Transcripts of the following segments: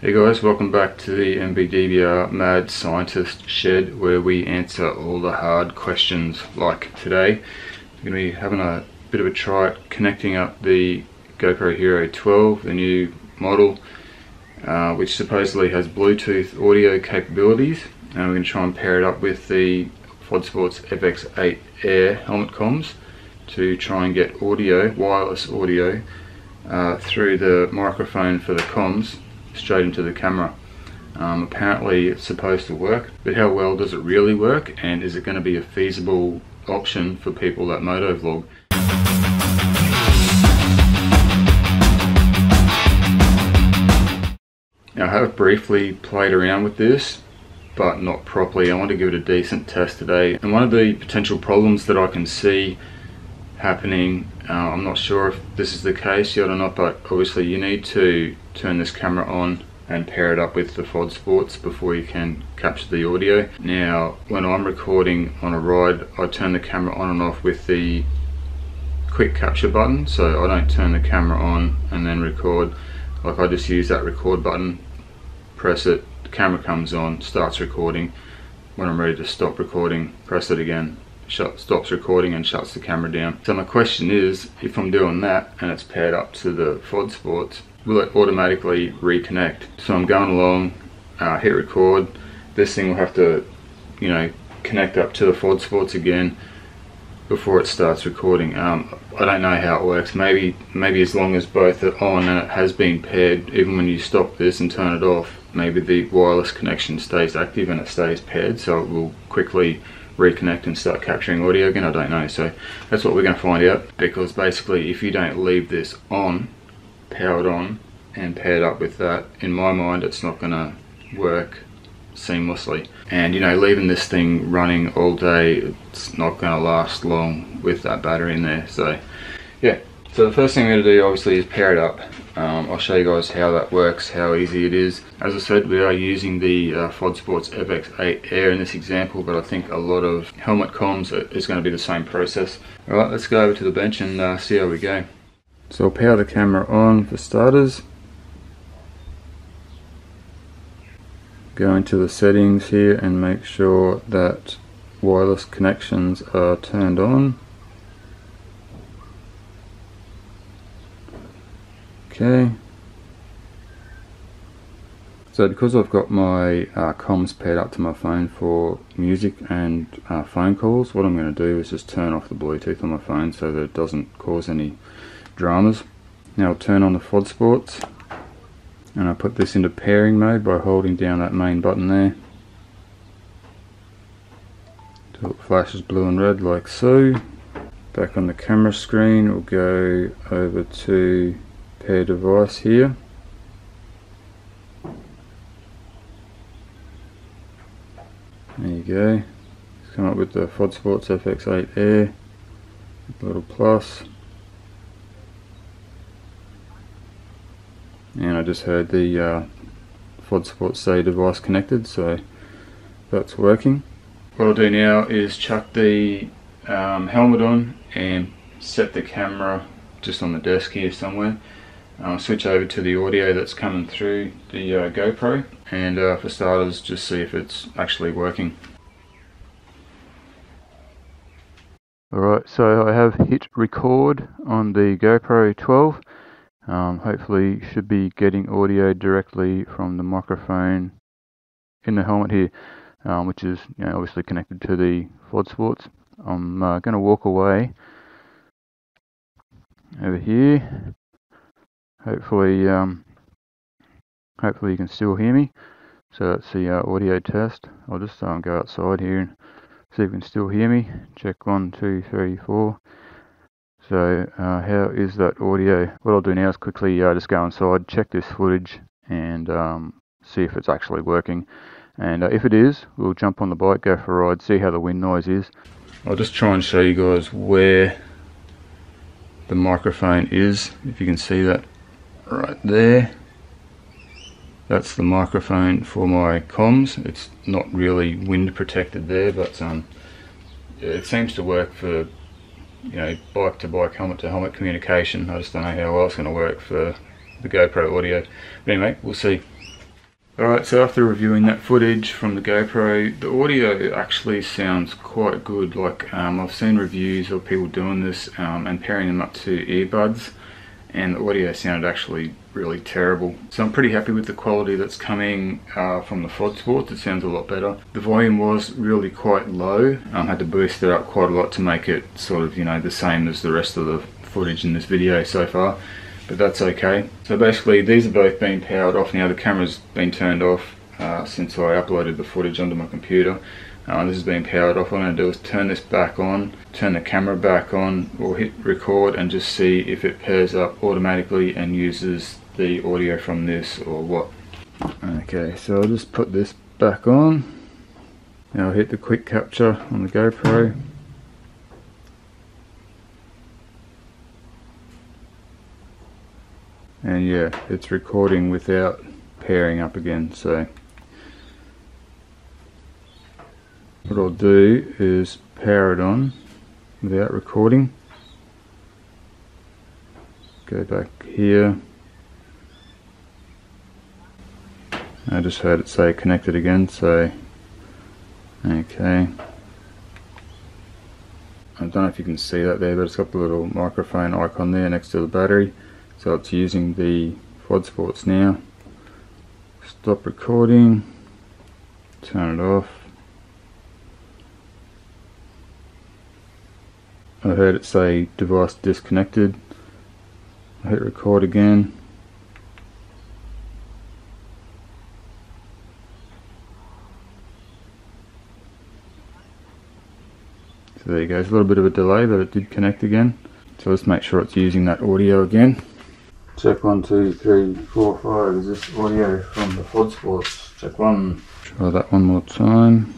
Hey guys, welcome back to the MVDBR Mad Scientist Shed where we answer all the hard questions like today. We're going to be having a bit of a try at connecting up the GoPro Hero 12, the new model, uh, which supposedly has Bluetooth audio capabilities. And we're going to try and pair it up with the Fodsports FX8 Air helmet comms to try and get audio, wireless audio, uh, through the microphone for the comms straight into the camera. Um, apparently it's supposed to work, but how well does it really work and is it going to be a feasible option for people that motovlog? Now I have briefly played around with this but not properly. I want to give it a decent test today and one of the potential problems that I can see happening. Uh, I'm not sure if this is the case yet or not, but obviously you need to turn this camera on and pair it up with the Fodsports before you can capture the audio. Now, when I'm recording on a ride, I turn the camera on and off with the quick capture button, so I don't turn the camera on and then record. Like I just use that record button, press it, the camera comes on, starts recording. When I'm ready to stop recording, press it again, shut, stops recording and shuts the camera down. So my question is, if I'm doing that and it's paired up to the Fodsports, will it automatically reconnect? So I'm going along, uh, hit record, this thing will have to, you know, connect up to the Fodsports again before it starts recording. Um, I don't know how it works. Maybe maybe as long as both are on and it has been paired, even when you stop this and turn it off, maybe the wireless connection stays active and it stays paired, so it will quickly reconnect and start capturing audio again, I don't know. So that's what we're going to find out because basically if you don't leave this on, powered on and paired up with that, in my mind it's not going to work seamlessly. And you know, leaving this thing running all day, it's not going to last long with that battery in there. So yeah, so the first thing we're to do obviously is pair it up. Um, I'll show you guys how that works, how easy it is. As I said, we are using the uh, Fodsports FX8 Air in this example, but I think a lot of helmet comms is going to be the same process. Alright, let's go over to the bench and uh, see how we go. So I'll power the camera on for starters. Go into the settings here and make sure that wireless connections are turned on. Okay. So because I've got my uh, comms paired up to my phone for music and uh, phone calls, what I'm going to do is just turn off the Bluetooth on my phone so that it doesn't cause any dramas. Now I'll turn on the Fodsports and I put this into pairing mode by holding down that main button there until it flashes blue and red like so. Back on the camera screen we'll go over to pair device here. There you go. It's come up with the Fodsports FX8 Air, little plus. And I just heard the uh, Sports say device connected, so that's working. What I'll do now is chuck the um, helmet on and set the camera just on the desk here somewhere I'll switch over to the audio that's coming through the uh, GoPro and uh, for starters just see if it's actually working. Alright, so I have hit record on the GoPro 12. Um, hopefully should be getting audio directly from the microphone in the helmet here, um, which is you know, obviously connected to the Fodsports. I'm uh, going to walk away over here hopefully um, hopefully you can still hear me. So that's the uh, audio test. I'll just um, go outside here and see if you can still hear me. Check one two three four. So uh, how is that audio? What I'll do now is quickly uh, just go inside check this footage and um, see if it's actually working. And uh, if it is we'll jump on the bike go for a ride see how the wind noise is. I'll just try and show you guys where the microphone is if you can see that right there. That's the microphone for my comms. It's not really wind protected there but um, it seems to work for you know bike to bike helmet to helmet communication. I just don't know how well it's going to work for the GoPro audio. But anyway we'll see. Alright, so after reviewing that footage from the GoPro, the audio actually sounds quite good. Like, um, I've seen reviews of people doing this um, and pairing them up to earbuds, and the audio sounded actually really terrible. So I'm pretty happy with the quality that's coming uh, from the Fodsports. It sounds a lot better. The volume was really quite low. I um, had to boost it up quite a lot to make it sort of, you know, the same as the rest of the footage in this video so far but that's okay. So basically these are both being powered off now. The camera's been turned off uh, since I uploaded the footage onto my computer. Uh, this has been powered off. What I'm going to do is turn this back on, turn the camera back on, or hit record and just see if it pairs up automatically and uses the audio from this or what. Okay, so I'll just put this back on. Now I'll hit the quick capture on the GoPro. and yeah it's recording without pairing up again so what I'll do is power it on without recording go back here I just heard it say connected again so okay I don't know if you can see that there but it's got the little microphone icon there next to the battery so it's using the Fodsports now. Stop recording, turn it off. I heard it say device disconnected. I hit record again. So there you go, it's a little bit of a delay but it did connect again. So let's make sure it's using that audio again. Check one, two, three, four, five. Is this audio from the Fodsports? Check one. Try that one more time.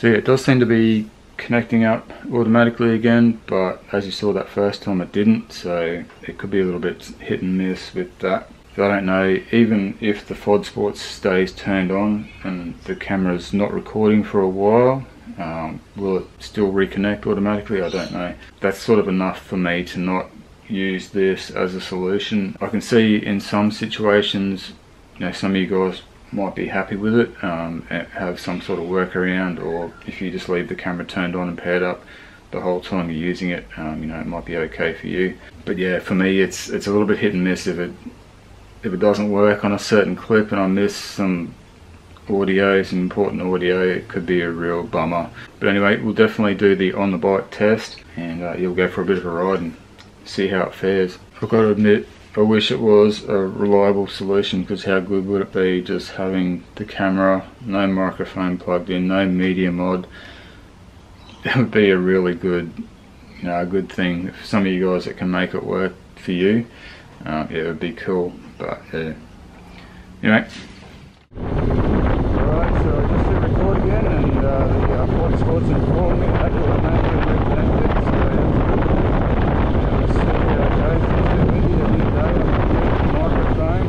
So yeah, it does seem to be connecting up automatically again, but as you saw that first time it didn't, so it could be a little bit hit and miss with that. I don't know, even if the Fodsports stays turned on and the camera's not recording for a while, um, will it still reconnect automatically? I don't know. That's sort of enough for me to not use this as a solution. I can see in some situations, you know, some of you guys might be happy with it, um, have some sort of workaround, or if you just leave the camera turned on and paired up the whole time you're using it, um, you know, it might be okay for you. But yeah, for me, it's it's a little bit hit and miss if it if it doesn't work on a certain clip and I miss some audio, some important audio, it could be a real bummer. But anyway, we'll definitely do the on the bike test and uh, you'll go for a bit of a ride and see how it fares. I've got to admit, I wish it was a reliable solution because how good would it be just having the camera, no microphone plugged in, no media mod. That would be a really good, you know, a good thing. For some of you guys that can make it work for you, uh, yeah, it would be cool. But uh, anyway. Alright, so just hit record again and uh, the uh, Fodsports informed me that it automatically reconnected, so that's good. Let's see how it goes. It's a bit windy at midday. I'm microphone.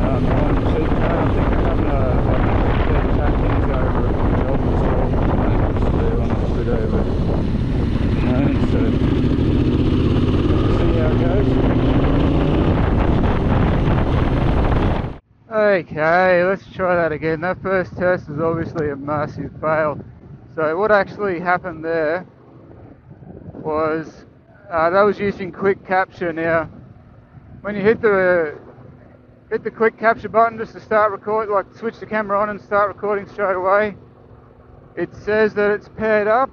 Um, on the cheap card, I think I'm having a, like, a tack things over at the job as well. Um, just there on a bit over. You so see how it goes. Okay, let's try that again. That first test was obviously a massive fail. So what actually happened there was uh, that was using quick capture. Now, when you hit the hit the quick capture button just to start recording, like switch the camera on and start recording straight away, it says that it's paired up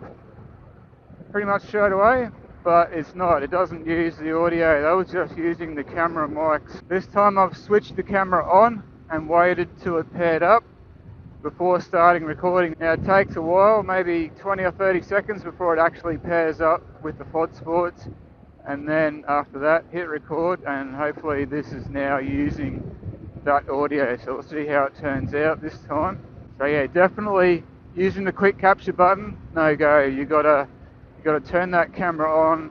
pretty much straight away but it's not. It doesn't use the audio. That was just using the camera mics. This time I've switched the camera on and waited till it paired up before starting recording. Now it takes a while, maybe 20 or 30 seconds before it actually pairs up with the Fodsports and then after that hit record and hopefully this is now using that audio so we'll see how it turns out this time. So yeah definitely using the quick capture button no go you gotta you got to turn that camera on,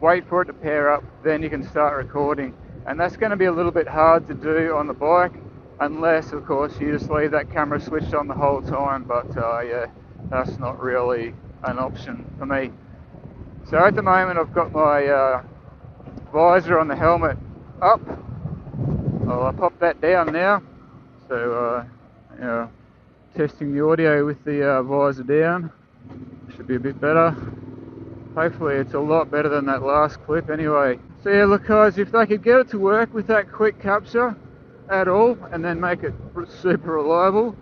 wait for it to pair up, then you can start recording. And that's going to be a little bit hard to do on the bike, unless, of course, you just leave that camera switched on the whole time. But uh, yeah, that's not really an option for me. So at the moment I've got my uh, visor on the helmet up. I'll pop that down now. So, uh, you know, testing the audio with the uh, visor down. Should be a bit better. Hopefully it's a lot better than that last clip anyway. So yeah, look guys, if they could get it to work with that quick capture at all and then make it super reliable,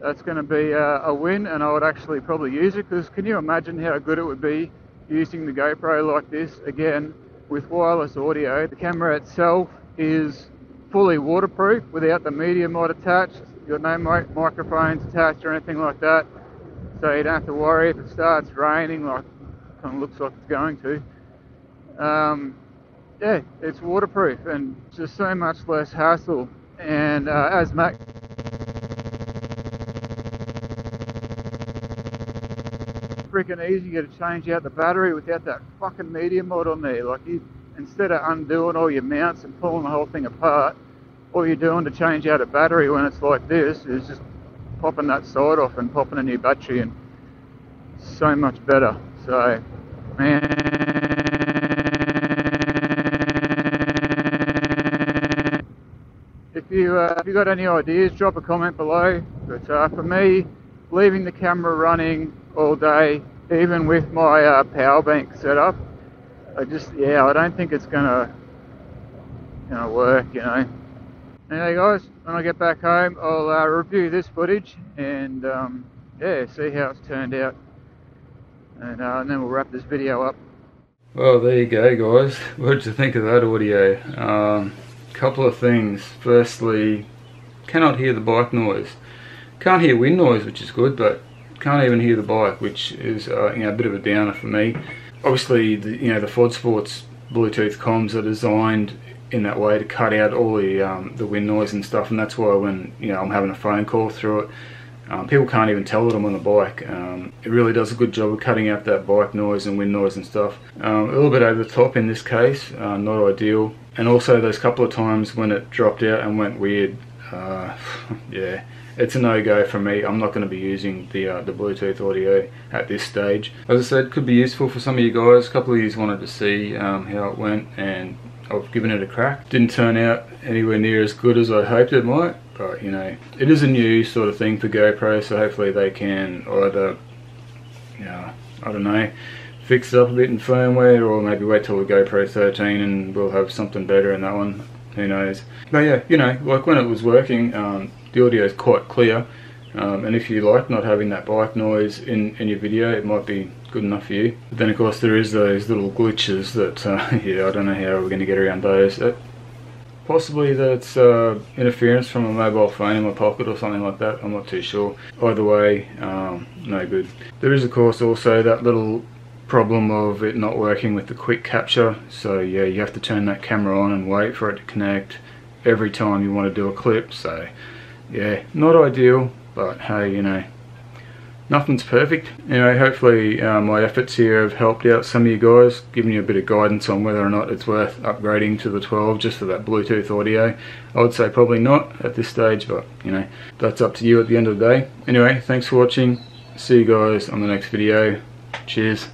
that's going to be uh, a win and I would actually probably use it because can you imagine how good it would be using the GoPro like this again with wireless audio. The camera itself is fully waterproof without the media mod attached. You've got no mi microphones attached or anything like that. So you don't have to worry if it starts raining like it kind of looks like it's going to. Um, yeah, it's waterproof and just so much less hassle. And uh, as Mac freaking easy to change out the battery without that fucking media mod on there. Like you, instead of undoing all your mounts and pulling the whole thing apart, all you're doing to change out a battery when it's like this is just popping that side off and popping a new battery in. So much better. So, man. You uh, if you got any ideas, drop a comment below. But uh, for me, leaving the camera running all day, even with my uh, power bank set up. I just, yeah, I don't think it's gonna, gonna work, you know. Anyway, guys, when I get back home, I'll uh, review this footage and um, yeah, see how it's turned out, and, uh, and, then we'll wrap this video up. Well, there you go, guys. What did you think of that audio? Um, couple of things. Firstly, cannot hear the bike noise. Can't hear wind noise, which is good, but can't even hear the bike, which is uh, you know a bit of a downer for me. Obviously, the, you know the Fodsports Bluetooth comms are designed in that way to cut out all the um, the wind noise and stuff, and that's why when you know I'm having a phone call through it, um, people can't even tell that I'm on the bike. Um, it really does a good job of cutting out that bike noise and wind noise and stuff. Um, a little bit over the top in this case, uh, not ideal. And also those couple of times when it dropped out and went weird, uh, yeah, it's a no-go for me. I'm not going to be using the uh, the Bluetooth audio at this stage. As I said, could be useful for some of you guys. A couple of you wanted to see um, how it went and I've given it a crack. Didn't turn out anywhere near as good as I hoped it might, but you know, it is a new sort of thing for GoPro, so hopefully they can either, know, I don't know, fix it up a bit in firmware or maybe wait till the GoPro 13 and we'll have something better in that one. Who knows? But yeah, you know, like when it was working, um, the audio is quite clear um, and if you like not having that bike noise in, in your video it might be good enough for you. But then of course there is those little glitches that, uh, yeah I don't know how we're going to get around those. Possibly that's uh, interference from a mobile phone in my pocket or something like that, I'm not too sure. Either way, um, no good. There is of course also that little problem of it not working with the quick capture so yeah you have to turn that camera on and wait for it to connect every time you want to do a clip so yeah, not ideal, but hey, you know, nothing's perfect. Anyway, hopefully uh, my efforts here have helped out some of you guys, giving you a bit of guidance on whether or not it's worth upgrading to the 12 just for that Bluetooth audio. I would say probably not at this stage, but you know, that's up to you at the end of the day. Anyway, thanks for watching. See you guys on the next video. Cheers.